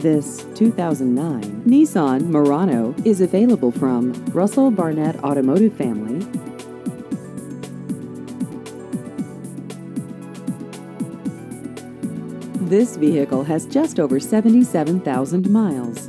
This 2009 Nissan Murano is available from Russell Barnett Automotive Family. This vehicle has just over 77,000 miles.